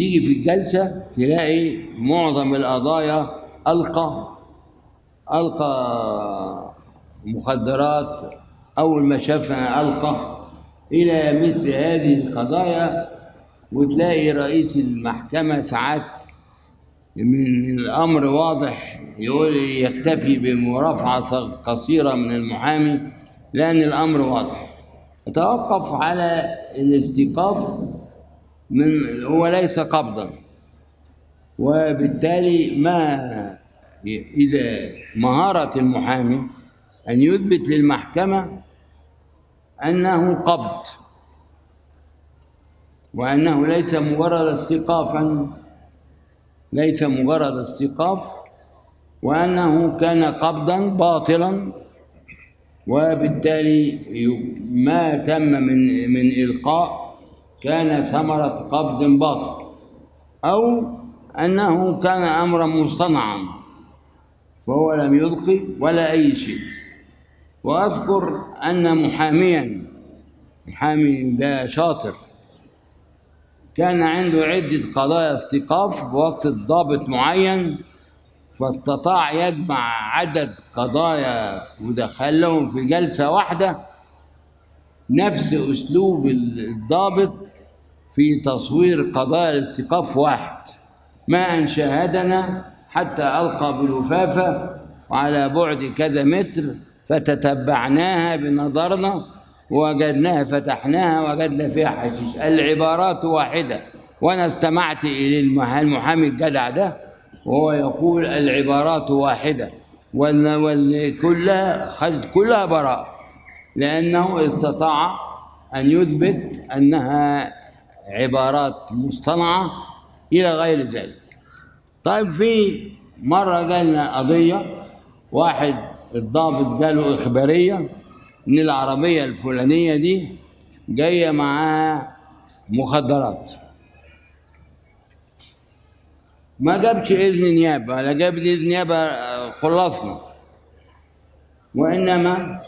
تيجي في الجلسة تلاقي معظم القضايا ألقى ألقى مخدرات أول ما شافها ألقى إلى مثل هذه القضايا وتلاقي رئيس المحكمة ساعات من الأمر واضح يقول يكتفي بمرافعة قصيرة من المحامي لأن الأمر واضح. يتوقف على الاستيقاف من هو ليس قبضا. وبالتالي ما إذا مهارة المحامي أن يثبت للمحكمة أنه قبض وأنه ليس مجرد استيقافا ليس مجرد استيقاف وأنه كان قبضا باطلا. وبالتالي ما تم من من إلقاء كان ثمرة قبض باطل أو أنه كان أمرا مصطنعا فهو لم يلقي ولا أي شيء. وأذكر أن محاميا محامي ده شاطر كان عنده عدة قضايا استيقاف بواسطة ضابط معين فاستطاع يجمع عدد قضايا ودخلهم في جلسة واحدة نفس أسلوب الضابط في تصوير قضايا الاستيقاف واحد. ما أن شاهدنا حتى ألقى بالوفافة وعلى بعد كذا متر فتتبعناها بنظرنا وجدناها فتحناها وجدنا فيها حشيش. العبارات واحدة. وأنا استمعت إلى المحامي الجدع ده وهو يقول العبارات واحدة. وكلها كلها براءة. لأنه استطاع أن يثبت أنها عبارات مصطنعة إلى غير ذلك. طيب في مرة جالنا قضية واحد الضابط جاله إخبارية إن العربية الفلانية دي جاية معاها مخدرات. ما جابش إذن نيابة ولا جاب إذن نيابة خلصنا وإنما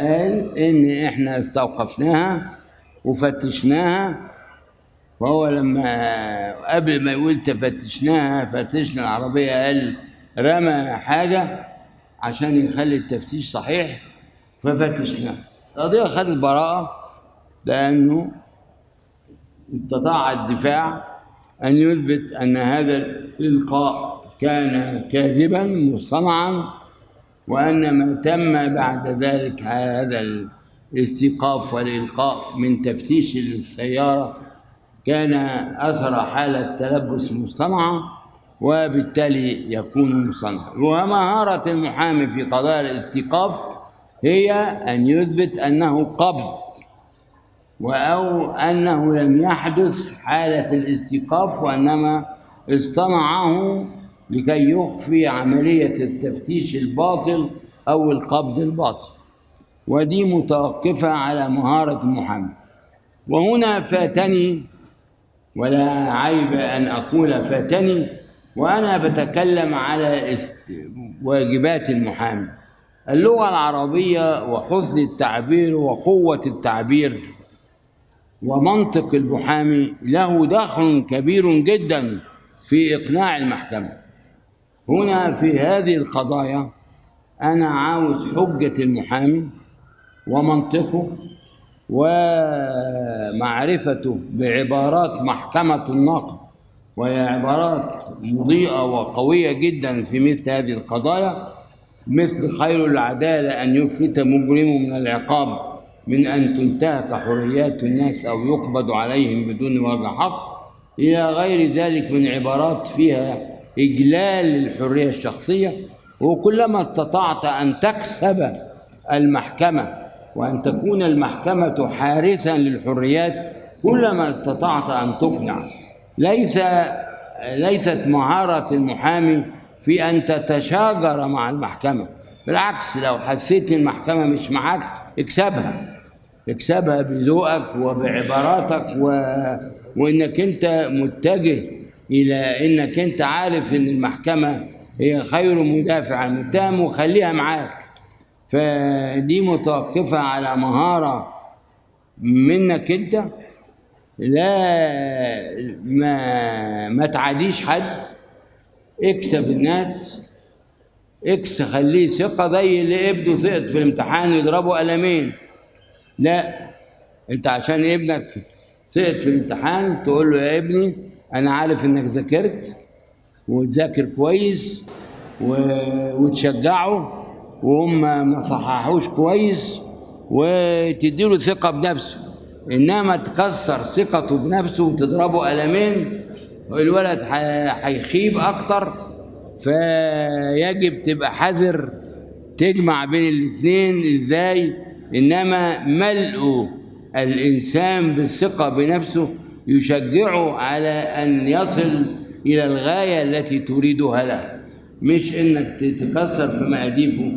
قال إن إحنا استوقفناها وفتشناها وهو لما قبل ما يقول تفتشناها فتشنا العربية قال رمى حاجة عشان يخلي التفتيش صحيح ففتشناها. القضية خدت براءة لأنه استطاع الدفاع أن يثبت أن هذا الإلقاء كان كاذبا مصطنعا. وأن ما تم بعد ذلك هذا الاستيقاف والإلقاء من تفتيش السيارة كان أثر حالة تلبس مصطنعة وبالتالي يكون مصطنعا ومهارة المحامي في قضايا الاستيقاف هي أن يثبت أنه قبض أو أنه لم يحدث حالة الاستيقاف وإنما اصطنعه لكي يخفي عملية التفتيش الباطل أو القبض الباطل. ودي متوقفة على مهارة المحامي وهنا فاتني ولا عيب أن أقول فاتني وأنا بتكلم على واجبات المحامي. اللغة العربية وحسن التعبير وقوة التعبير ومنطق المحامي له دخل كبير جدا في إقناع المحكمة. هنا في هذه القضايا أنا عاوز حجة المحامي ومنطقه ومعرفته بعبارات محكمة النقد وهي عبارات مضيئة وقوية جدا في مثل هذه القضايا مثل خير العدالة أن يفلت مجرم من العقاب من أن تنتهك حريات الناس أو يقبض عليهم بدون وجه حق. إلى غير ذلك من عبارات فيها إجلال للحرية الشخصية وكلما استطعت أن تكسب المحكمة وأن تكون المحكمة حارسا للحريات كلما استطعت أن تقنع. ليس ليست مهارة المحامي في أن تتشاجر مع المحكمة. بالعكس لو حسيت المحكمة مش معاك اكسبها. اكسبها بذوقك وبعباراتك و... وإنك أنت متجه إلى إنك أنت عارف إن المحكمة هي خير مدافع عن المتهم وخليها معاك. فدي متوقفة على مهارة منك أنت. لا ما ما تعاديش حد. اكسب الناس. إكس خليه ثقة زي اللي ابنه سقط في الامتحان يضربه قلمين. لا أنت عشان ابنك سقط في الامتحان تقول له يا ابني أنا عارف إنك ذاكرت وتذاكر كويس. وتشجعه وهم ما صححوش كويس وتديله ثقة بنفسه إنما تكسر ثقته بنفسه وتضربه قلمين الولد هيخيب أكتر فيجب تبقى حذر تجمع بين الاثنين إزاي إنما ملء الإنسان بالثقة بنفسه يشجعه على أن يصل إلى الغاية التي تريدها له. مش إنك تتكسر في مقاديفه.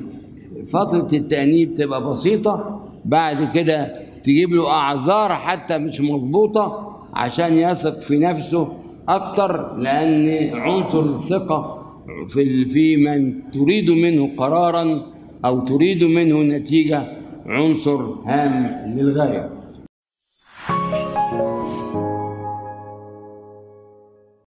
فترة التأنيب تبقى بسيطة بعد كده تجيب له أعذار حتى مش مضبوطه عشان يثق في نفسه أكتر لأن عنصر الثقة في في من تريد منه قرارا أو تريد منه نتيجة عنصر هام للغاية.